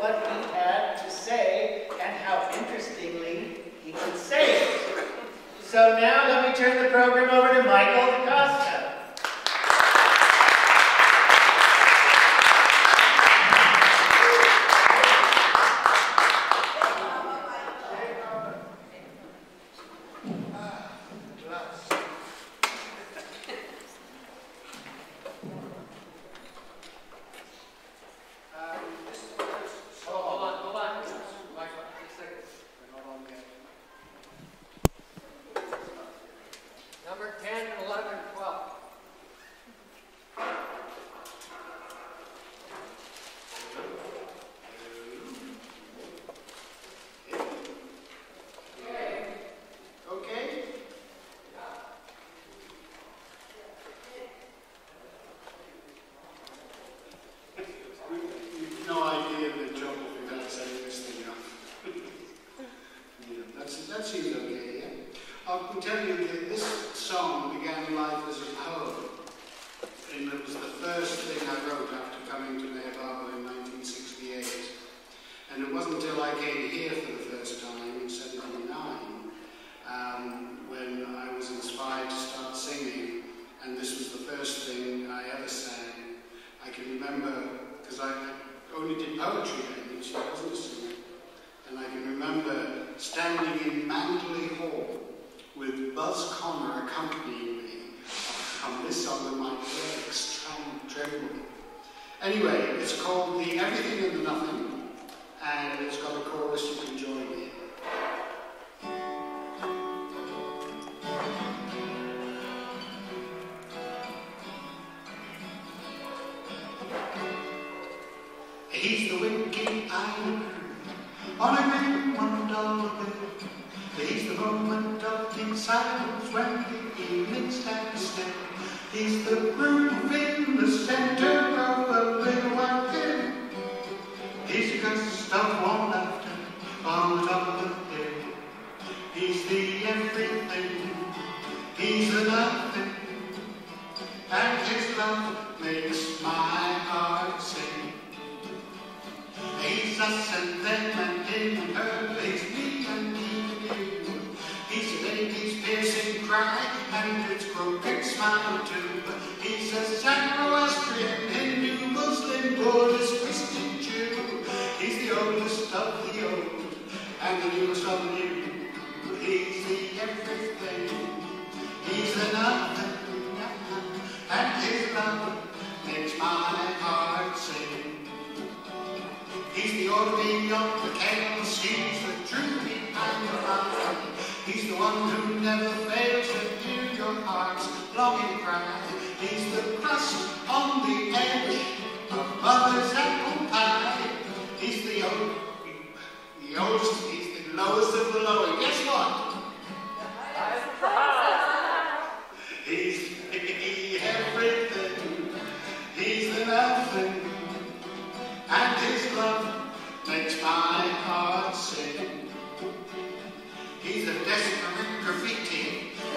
what he had to say and how interestingly he could say it. So now let me turn the program over to Michael Da Costa. He's the wicked iron on a great one-dollar bill. He's the moment of the silence when the evening stands still. He's the groove in the center of the little white hill. He's the gust of warm laughter on the top of the hill. He's the everything. He's the nothing. And his love makes smile. Jesus and them and him and her, it's me and he and you. He's a lady's piercing cry and its crooked smile too. He's a Zoroastrian, Hindu, Muslim, Buddhist, Christian, Jew. He's the oldest of the old and the newest of the new. He's the everything. He's the nothing, nothing, and his love makes my heart sing. He's the ordering of the He's the truth behind your eyes. He's the one who never fails to hear your heart's longing cry. He's the crust on the edge of mother's apple pie. He's the old, the oldest, he's the lowest of the lowest. Guess what? I'm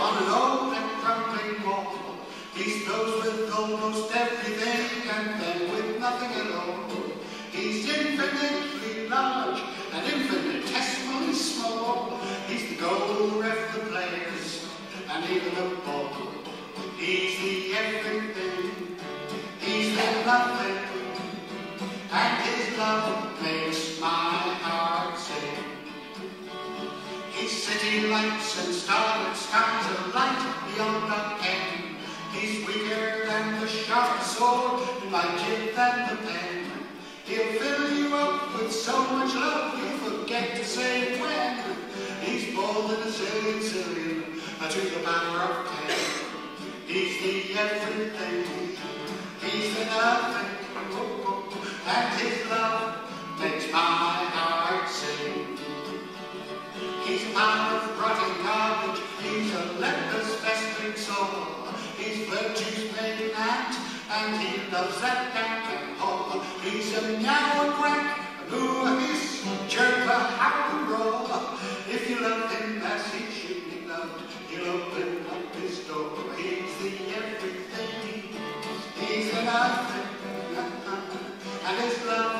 on an open and crumbling. He's those with almost everything and then with nothing at all. He's infinitely large and infinitesimally small. He's the goal of the players and even the ball. He's the everything. He's the nothing and his love. City lights and starlit skies of light beyond the ken. He's weaker than the sharp sword, and lighter than the pen. He'll fill you up with so much love you forget to say when. He's more than a zillion zillion to the power of ten. He's the everything. He's the nothing. And his love makes my heart eyes, rotting garbage, he's a leper's festering soul. He's virtue's pagan act, and he loves that captain hole. He's a narrow crack, who is jerker, how to roll. If you love him as he should be loved, he'll open up his door. He's the everything, he's the nothing, and his love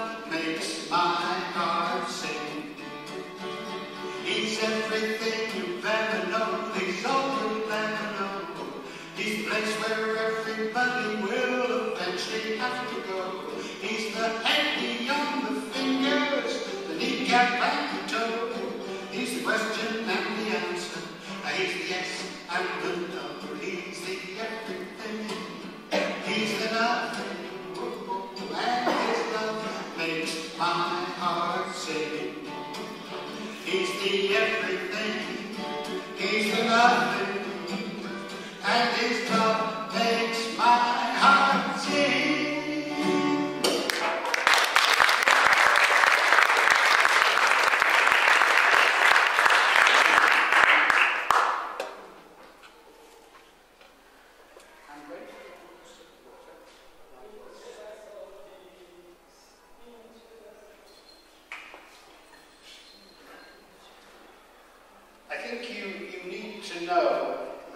nothing, and his love makes my heart sing.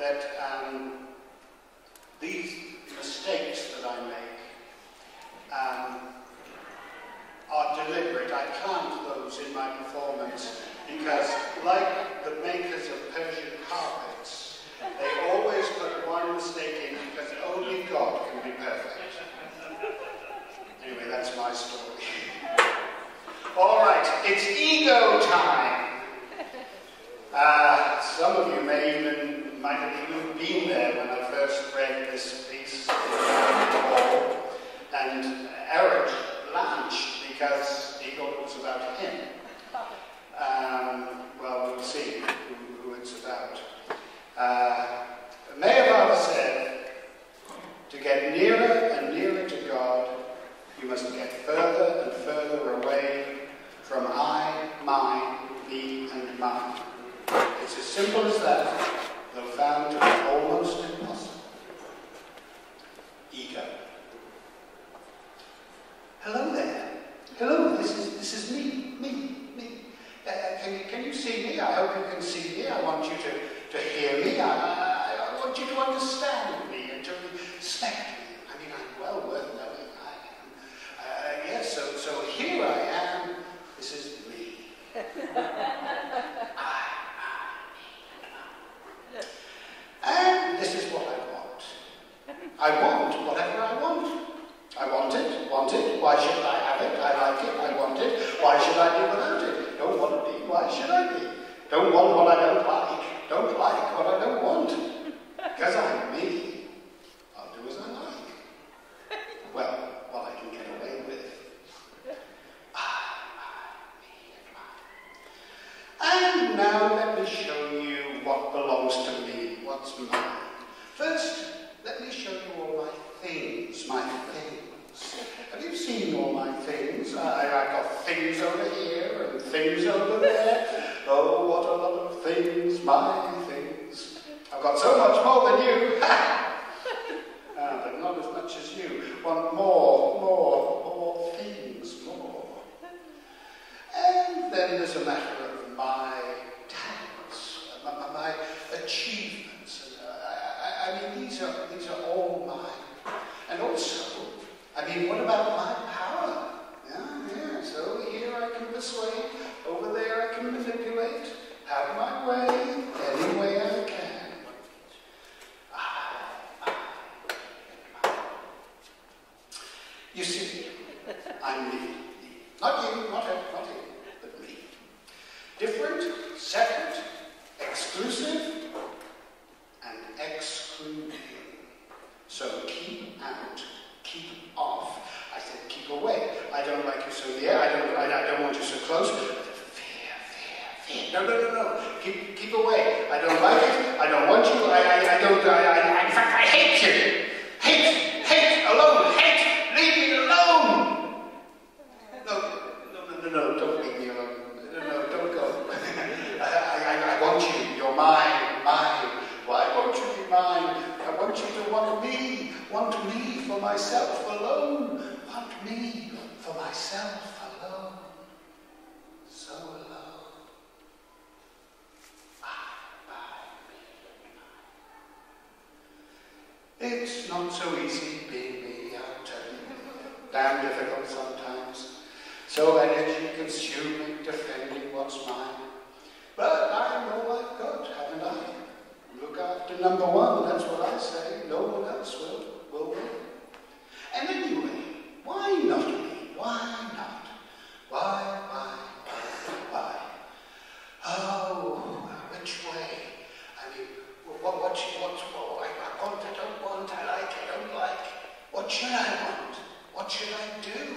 that um, these mistakes that I make um, are deliberate. I count those in my performance because, like the makers of Persian carpets, they always put one mistake in because only God can be perfect. Anyway, that's my story. All right, it's ego time. Uh, some of you may even might have even been there when I first read this piece And Eric blanched because he thought it was about him. God's mind. First, let me show you all my things, my things. Have you seen all my things? I, have got things over here and things over there. Oh, what a lot of things, my things. I've got so much more than you. so energy consuming defending what's mine. But I know I've got, haven't I? Look after number one, that's what I say. No one else will, will we? And anyway, why not me? Why not? Why, why, why, why? Oh, which way? I mean, what, what she wants more? I, I want, I don't want, I like, I don't like. What should I want? What should I do?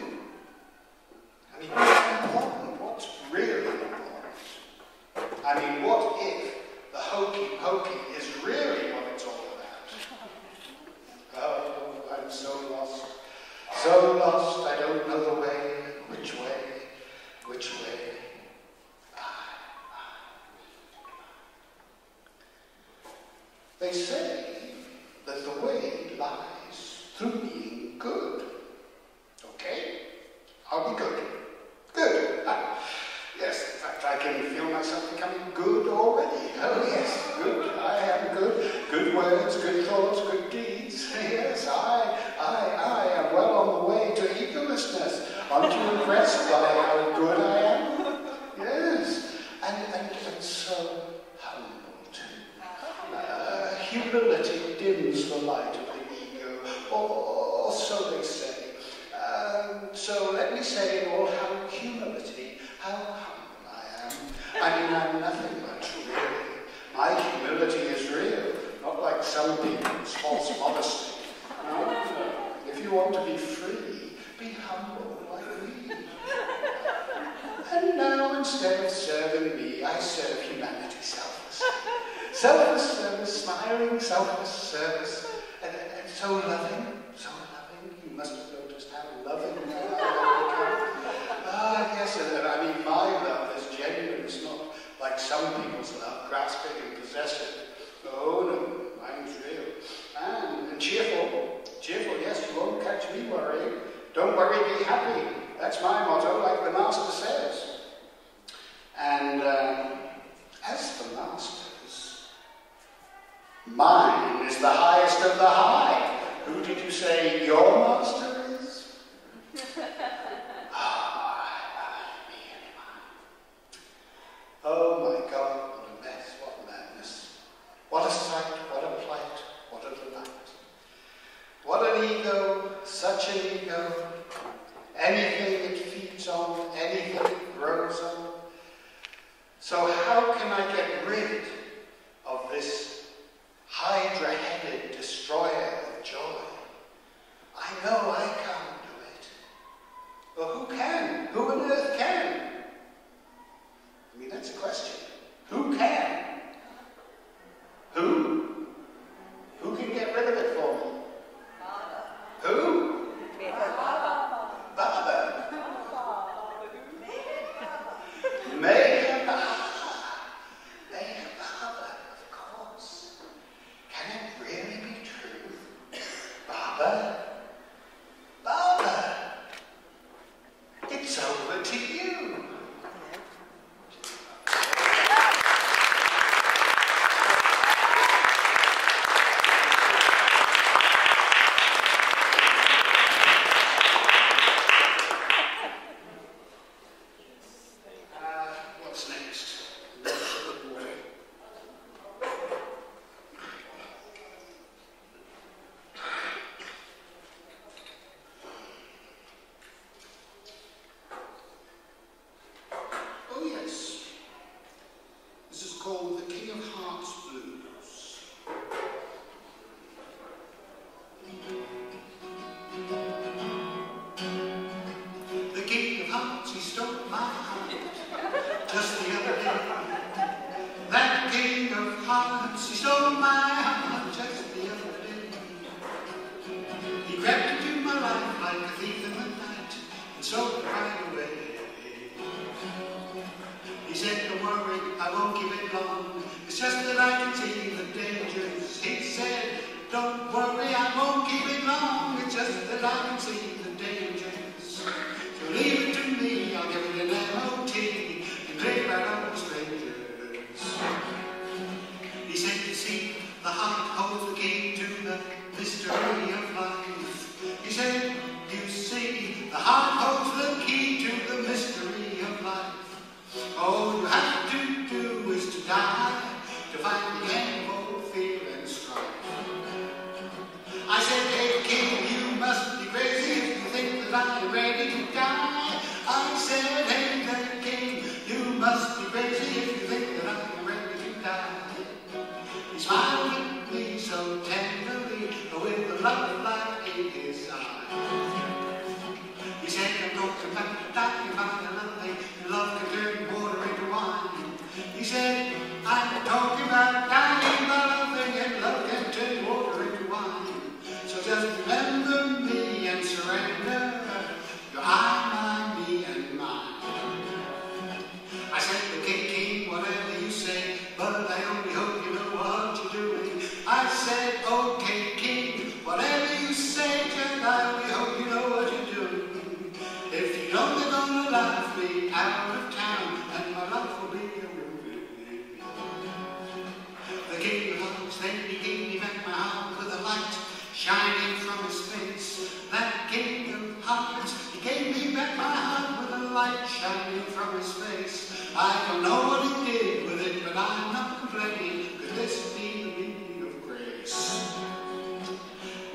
some people's love, grasping and possessive. Oh no, mine real. And, and cheerful. Cheerful, yes, you won't catch me worrying. Don't worry, be happy. That's my motto, like the Master said. Oh, yes. Don't know what he did with it, but I'm not complaining, cause this be the meaning of grace.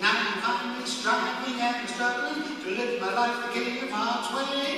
Now I'm finally striving and struggling to live my life the king of hearts way.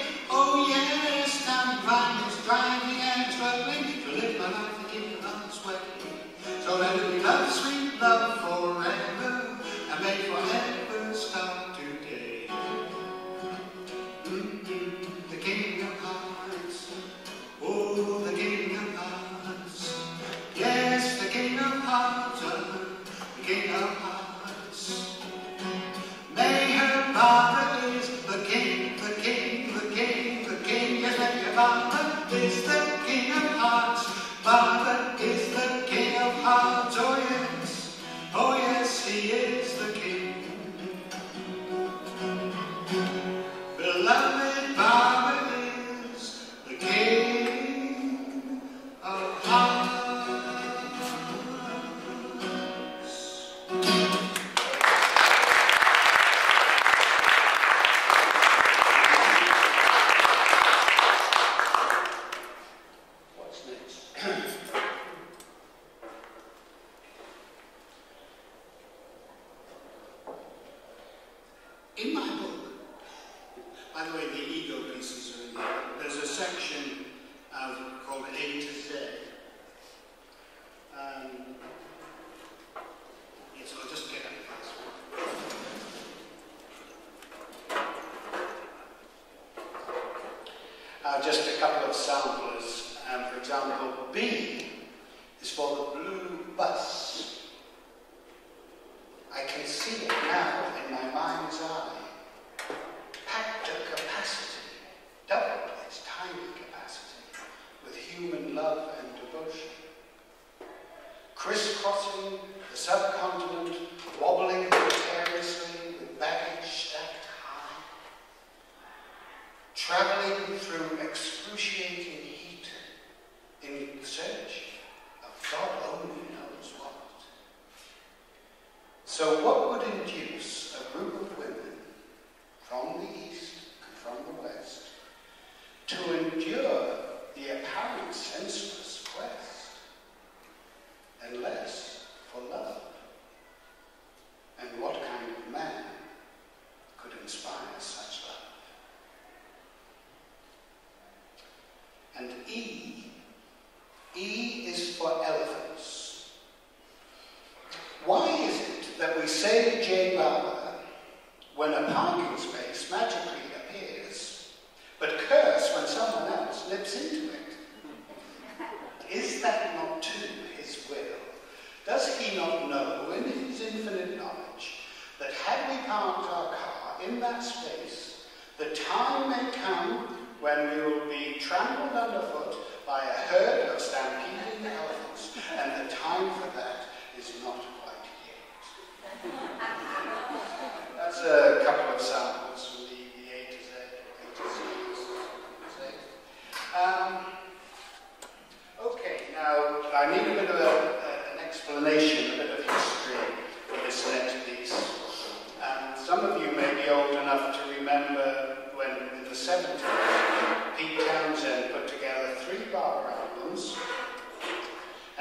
Uh, just a couple of samplers. Um, for example, B is for the blue bus. I can see it now in my mind's eye. Packed to capacity, double its tiny capacity, with human love and devotion. Crisscrossing the subcontinent, search God only knows what. So, what would induce a group of women from the east and from the west to endure the apparent senseless quest unless for love? And what kind of man could inspire such love? And E, E is for elephants. Why is it that we say Jai Baba when a parking space magically appears, but curse when someone else nips into it? Is that not to his will? Does he not know in his infinite knowledge that had we parked our car in that space, the time may come when we will be trampled underfoot by a herd of stampeding elephants, and the time for that is not quite yet. That's a couple of samples from the, the A to Z. A to Z. Um, okay, now I need a bit of a, a- an explanation, a bit of history for this next piece. Um, some of you may be old enough to remember when in the 70s Pete Townshend put together three Baba albums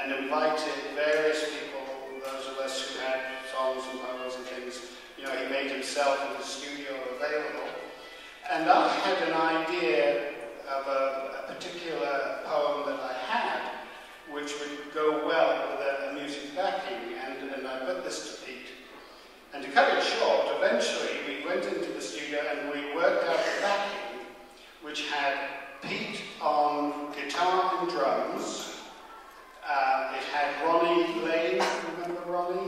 and invited various people, those of us who had songs and poems and things, you know, he made himself in the studio available. And I had an idea of a, a particular poem that I had, which would go well with a, a music backing, and, and I put this to Pete. And to cut it short, eventually we went into the studio and we worked out the backing, which had Pete on guitar and drums. Uh, it had Ronnie Lane, remember Ronnie?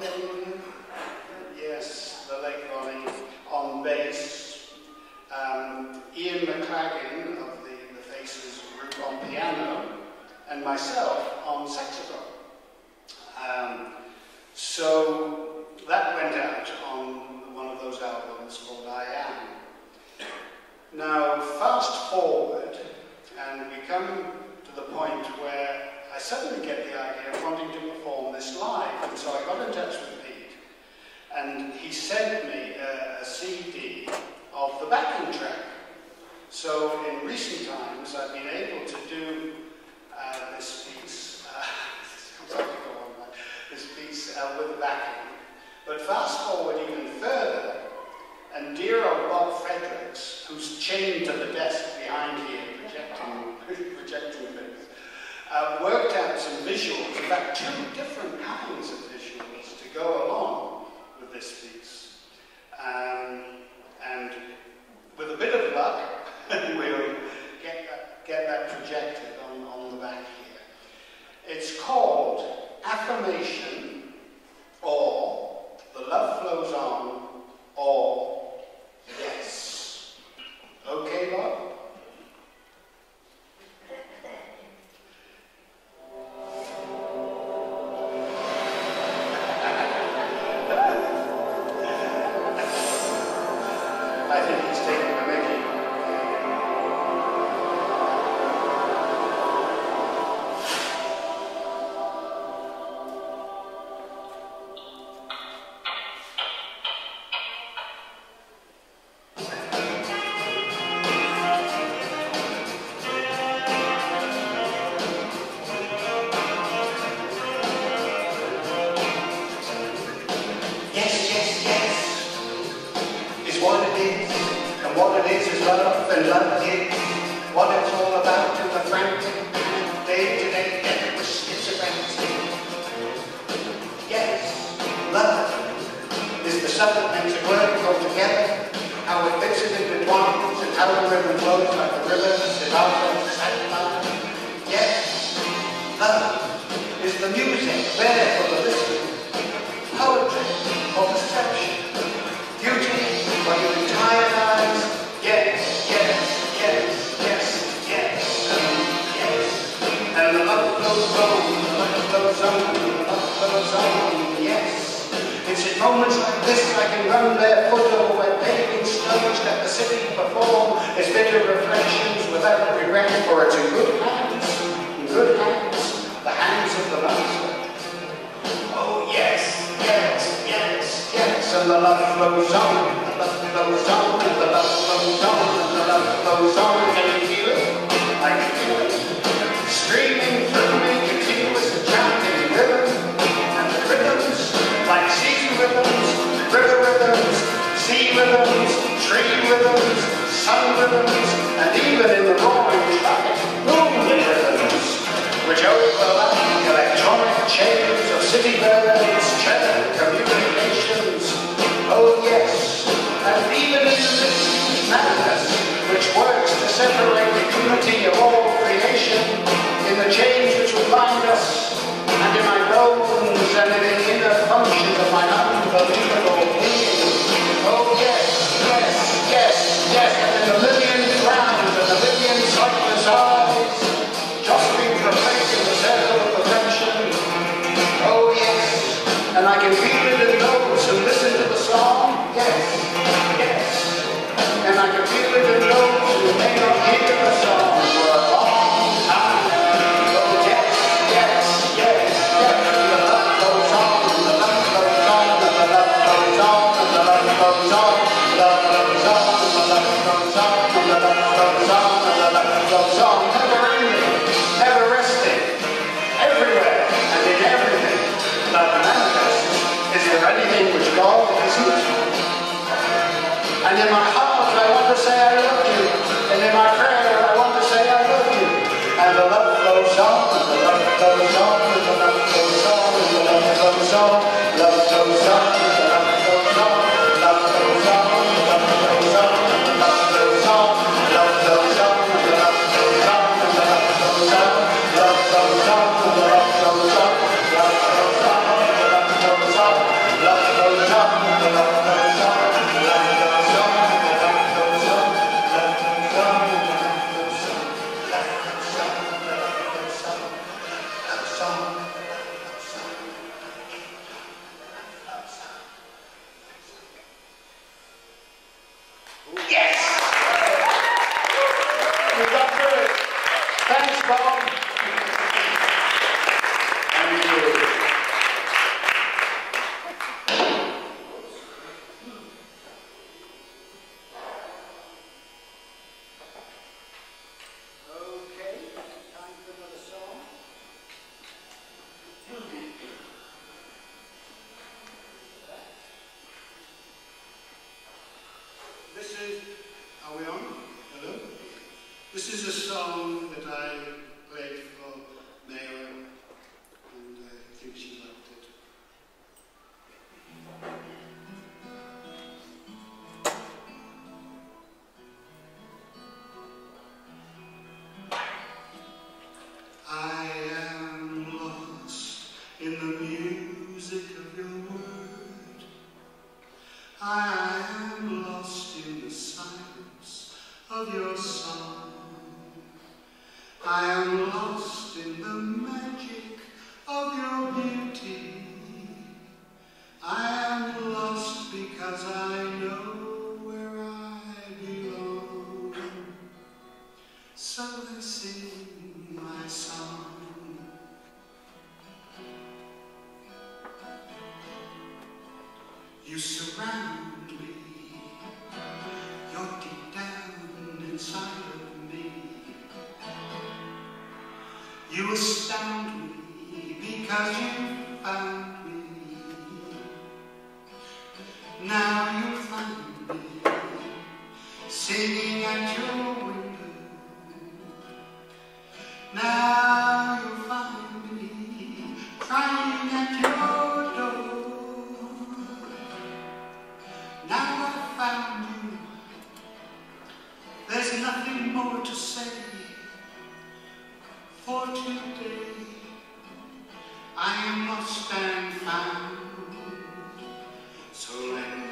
Yes, the late Ronnie on bass. Um, Ian McLagan of the, the Faces group on piano, and myself on saxophone. Um, so that went out on one of those albums called I Am. Now, fast forward, and we come to the point where I suddenly get the idea of wanting to perform this live, and so I got in touch with Pete, and he sent me a, a CD of the backing track. So in recent times, I've been able to do uh, this piece, uh, this piece uh, with backing. But fast forward even further, and dear old Bob Fredericks, who's chained to the desk behind here, projecting, projecting uh, worked out some visuals, in fact, two different kinds of visuals to go along with this piece. Um, and with a bit of luck, we'll get that, get that projected on, on the back here. It's called Affirmation or The Love Flows On or Yes. Okay, love? feel it in listen to the song? Yes, yes. And I can feel it in those who may not hear the song. And in my heart, I want to say I love you. And in my prayer, I want to say I love you. And the love flows on, and the love flows on, and the love flows on, and the love flows on, love goes on. Bob. For today I am lost and found. So let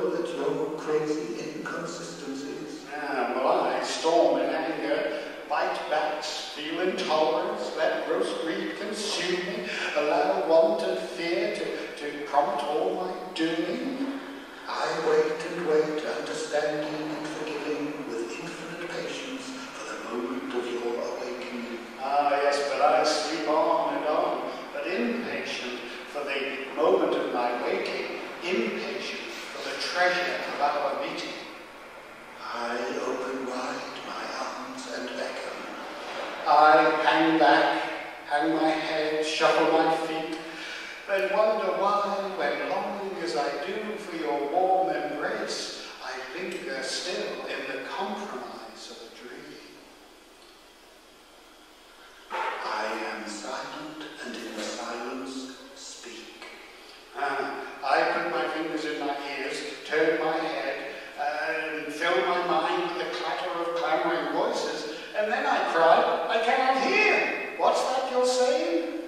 chuckle at your crazy inconsistencies. Ah, well, I storm in anger, bite backs, feel intolerance, let gross greed consume me, allow want and fear to, to prompt all my doing. I wait and wait, understanding and forgiving with infinite patience for the moment of your awakening. Ah, yes, but I sleep on and on, but impatient for the moment of my waking, impatient for the treasure of our meeting. I open wide my arms and beckon. I hang back, hang my head, shuffle my feet, and wonder why, when longing as I do for your warm embrace, I linger still in the compromise of a dream. I am silent and in the silence speak. Ah, I put my fingers in my ears, turn my head, and fill my mind with the clatter of clamoring voices, and then I cry, I cannot hear. What's that you're saying?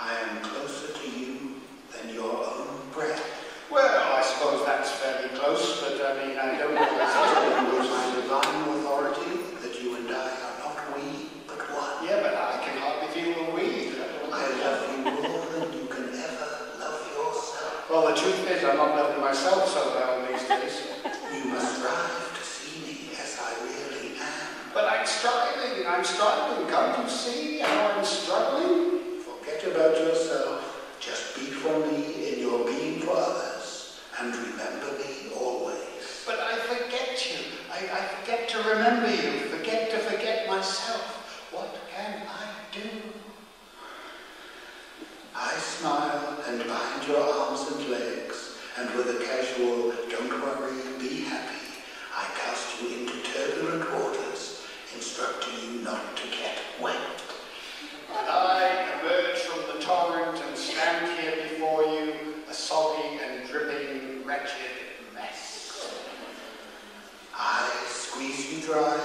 I am closer to you than your own breath. Well, I suppose that's fairly close, but I mean, I don't know if that's It was my divine authority that you and I are not we, but one. Yeah, but I can hardly feel the we. I love you more than you can ever love yourself. Well, the truth is, I'm not loving myself so well these days. You must strive to see me as I really am. But I'm striving, I'm striving. Can't you see how I'm struggling? Forget about yourself. Just be for me in your being for others. And remember me always. But I forget you. I, I forget to remember you. Forget to forget myself. What can I do? I smile and bind your arms and legs, and with a casual, don't worry, be happy, I cast you into turbulent waters, instructing you not to get wet. And I emerge from the torrent and stand here before you, a soggy and dripping, wretched mess. I squeeze you dry,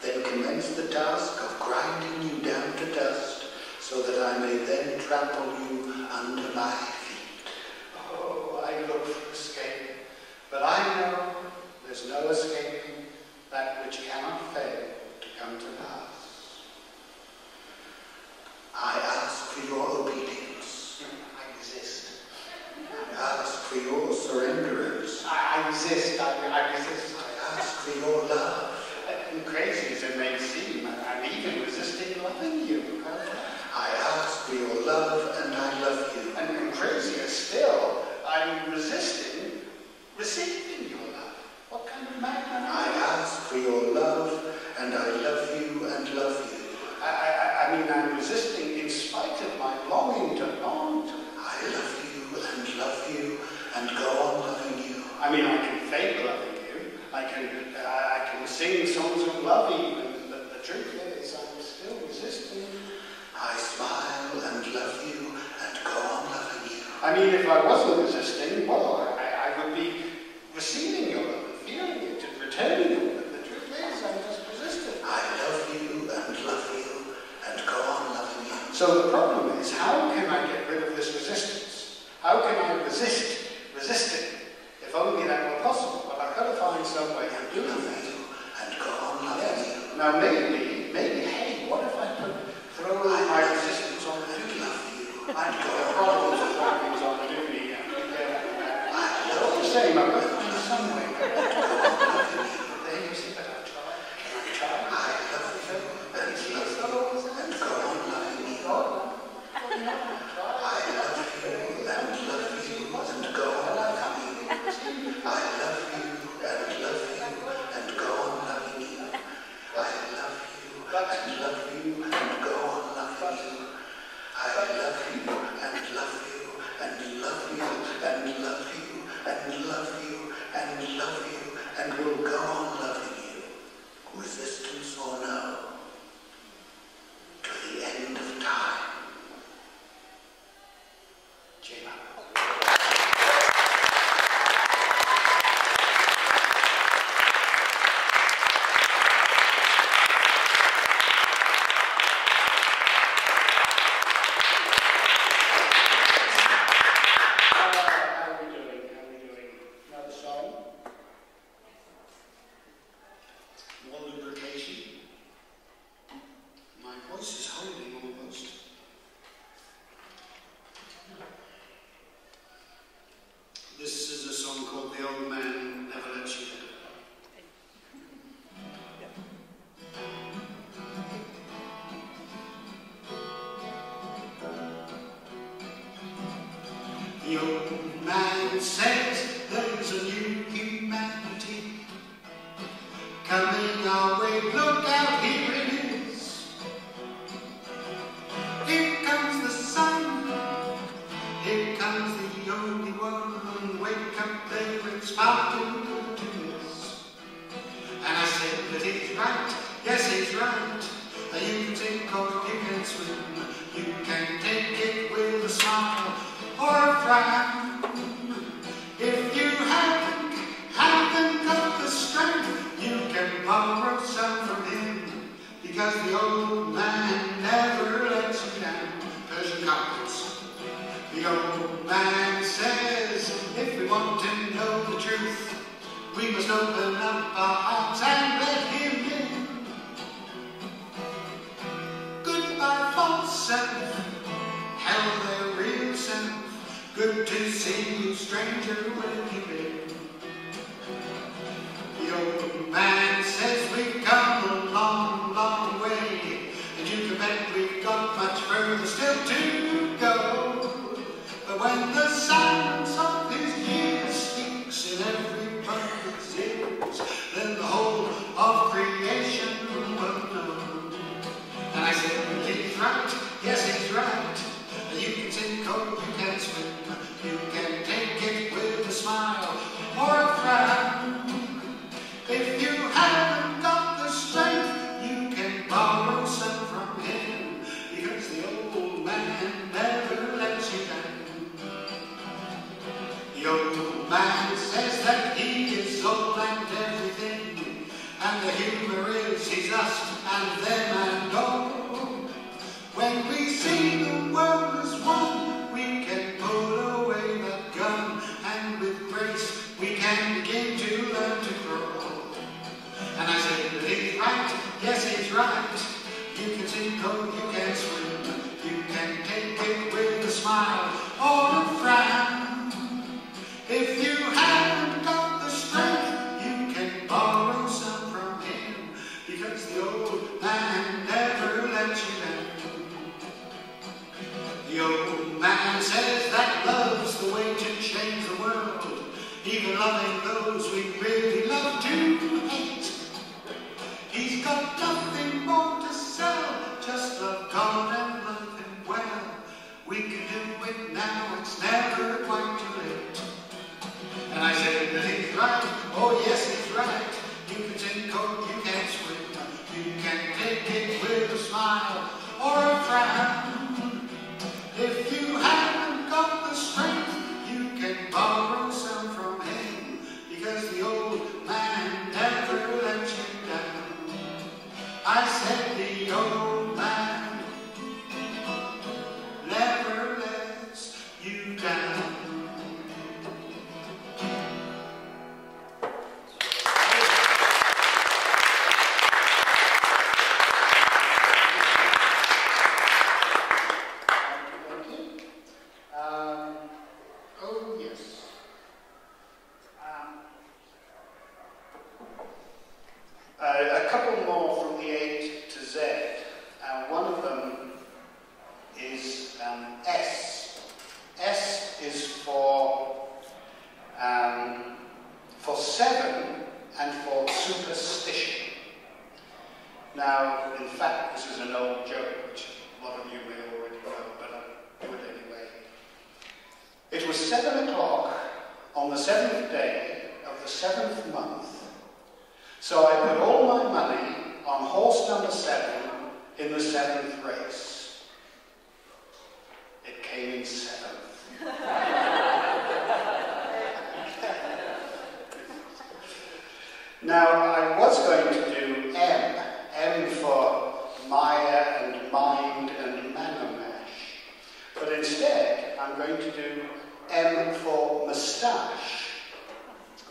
then commence the task of grinding you down to dust, so that I may then trample you under my feet. Oh, I look for escape, but I know there's no escaping that which cannot fail to come to pass. I ask for your obedience. I resist. I ask for your surrenderance. I, I resist. I, I resist. I ask for your love. And crazy as it may seem, I'm even resisting loving you. I ask for your love and I love you. And, and crazier still, I'm resisting receiving your love. What kind of man am I I? ask for your love and I love you and love you. I, I, I mean, I'm resisting in spite of my longing to long to. I love you and love you and go on loving you. I mean, I can fake loving you. I can, uh, I can sing songs of love even, but the truth is, I'm still resisting. I smile and love you and go on loving you. I mean, if I wasn't resisting, well, I, receiving your feeling it, and returning it. But the truth is, I'm just resisting. I love you and love you and go on loving you. So the problem is, how can I get rid of this resistance? How can I resist resisting? If only that were possible. But I've got to find some way of doing Love that. you and go on loving Yes. you. Now maybe, maybe, hey, what if I put throw my resistance on the duty? love you and go on loving you. throwing things on darling we really love to hate. He's got nothing more to sell, just love God and love him well. We can do it now, it's never quite too late. And I said, that he's right, oh yes he's right. You can sing code, you can swim, you can take it with a smile or a frown.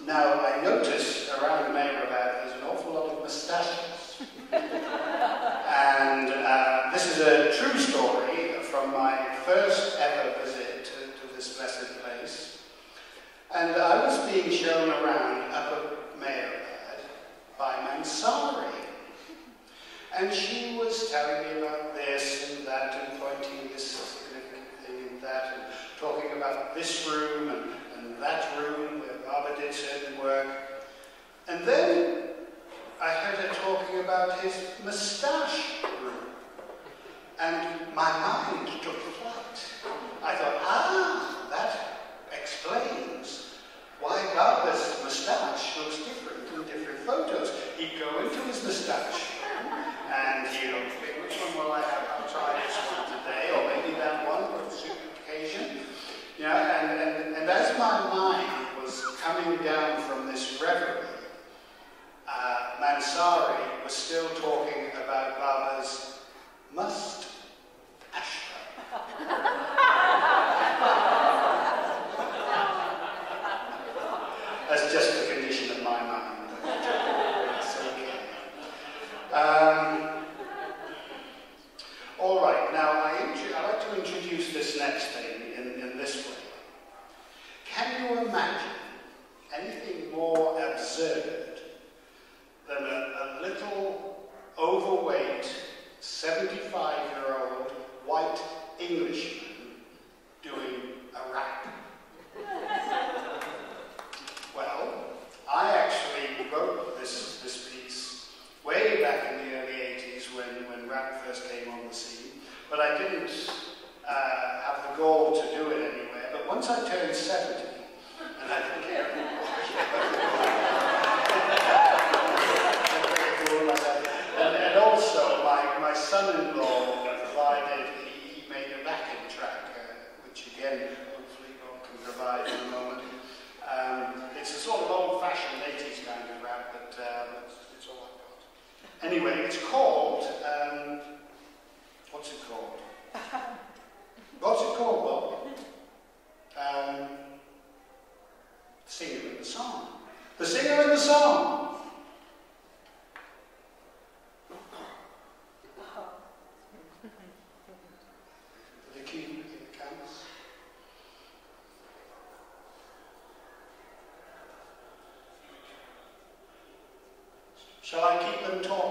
Now, I notice around Meherabad there's an awful lot of moustaches. and uh, this is a true story from my first ever visit to, to this blessed place. And I was being shown around Upper Meherabad by Mansari. And she was telling me about this and that and pointing this significant thing and that and talking about this room and, and that room certain work. And then I heard her talking about his moustache room. And my mind took flight. I thought, ah, that explains why Baba's moustache looks different in different photos. He'd go into his moustache and he'd think, which one will I have? I'll try this one today, or maybe that one for the occasion. Know, coming down from this reverie, uh, Mansari was still talking about Baba's mast ashram. That's just the condition of my mind. It's okay. Um, all right, now I I'd like to introduce this next thing in, in this way. Can you imagine anything more absurd than a, a little overweight 75 year old white Englishman doing a rap? well, I actually wrote this, this piece way back in the early 80s when, when rap first came on the scene, but I didn't uh, have the goal to do it anywhere. But once I turned 70, and I think and, and also, my, my son-in-law provided, he, he made a backing track, uh, which again, hopefully God can provide in a moment. Um, it's a sort of old-fashioned 80s kind of rap, but um, it's, it's all I've got. Anyway, it's called, um, what's it called? What's it called, Bob? Um, singer in the song. The singer in the song. The key in the canvas. Shall I keep them talking?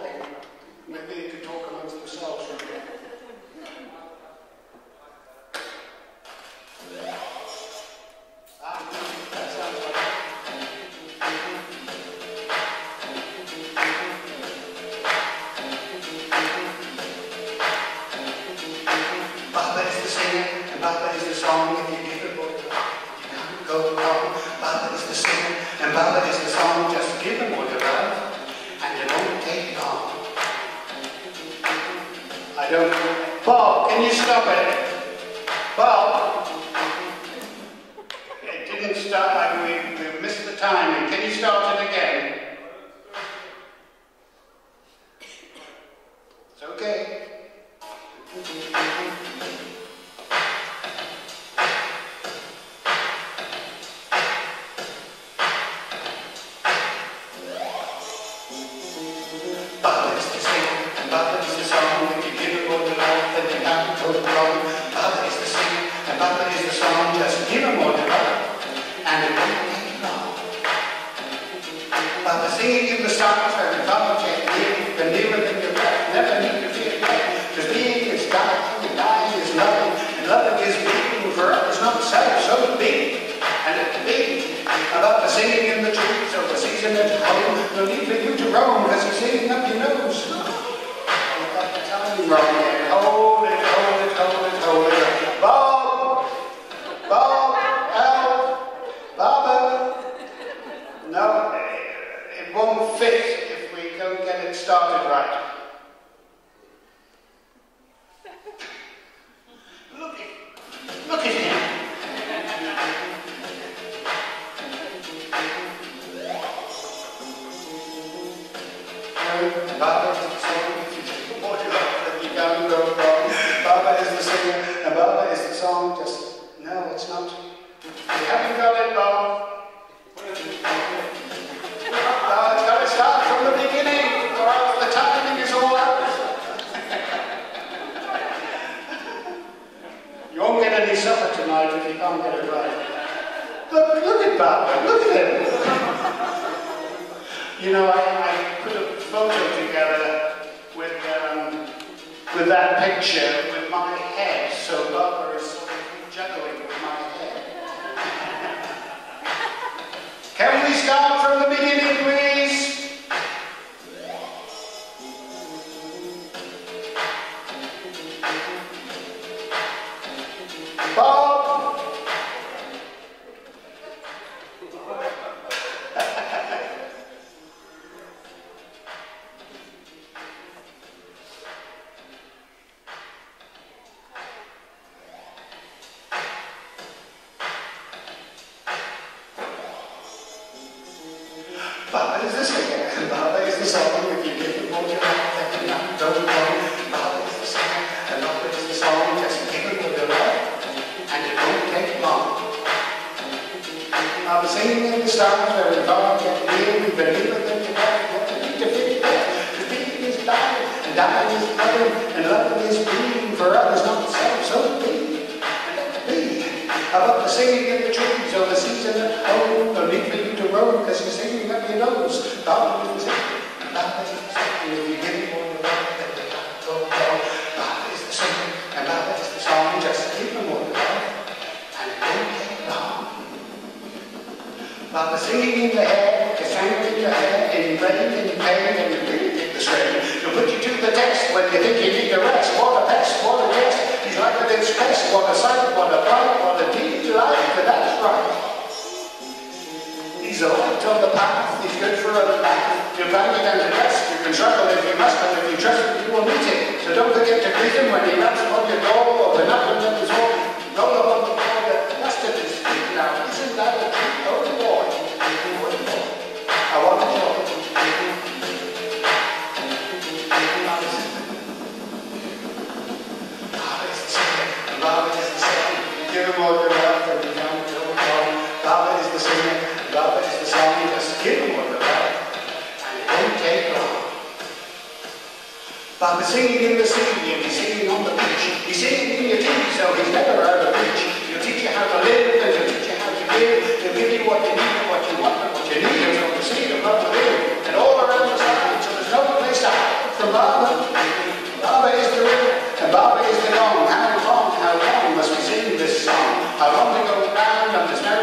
Baba singing in the songs where the hear, the nearer than your breath, never need to fear death. Cause being is dying, and dying is loving, and loving is being forever is not self, so be. And it be about the singing in the trees or the season at home, no need for you to roam, because he's singing up your nose. You've got the time wrong Baba is the singer, Baba is the song, if you give him what you you. Not don't wrong. Baba is the singer, and Baba is the song, just give him what you like, and it won't take long. I'll be singing in the stars, where God get near, we believe in what we need to fit there. The being is dying, and dying is loving, and loving is being, for others not so, so be, it Above the singing in the trees, or the seas in the home, for you to roam, because you're singing up your nose. God is the and God is the singer, if you give him all the then you can't go wrong. God the singer, and God is the song, just give him all the and it won't take long. But the singing in the hair, the sound in your hair, in in pain, and you really take the strain. He'll put you to the test when you think you need the rest. What a pest, what a guest. He's like an express, what a sight, what a fright, what a delight, and that's right. He's a light on the path, he's good for a laugh. You're bound down to rest, you can struggle if you must, but if you trust him, you will meet him. So don't forget to greet him when he raps upon your door, or the knuckle of his wall. Roll the Baba singing in the and he's singing on the beach. He's singing in your tea, so he's never out of reach. He'll teach you how to live, and he'll teach you how to give. He'll give you what you need, and what you want, and what you need. He'll from the sea of love within, and all around the side, so there's no place to hide from Baba. Baba is the river, and Baba is the gong. How long, how long must we sing this song? How long to go round on this merry-go-round,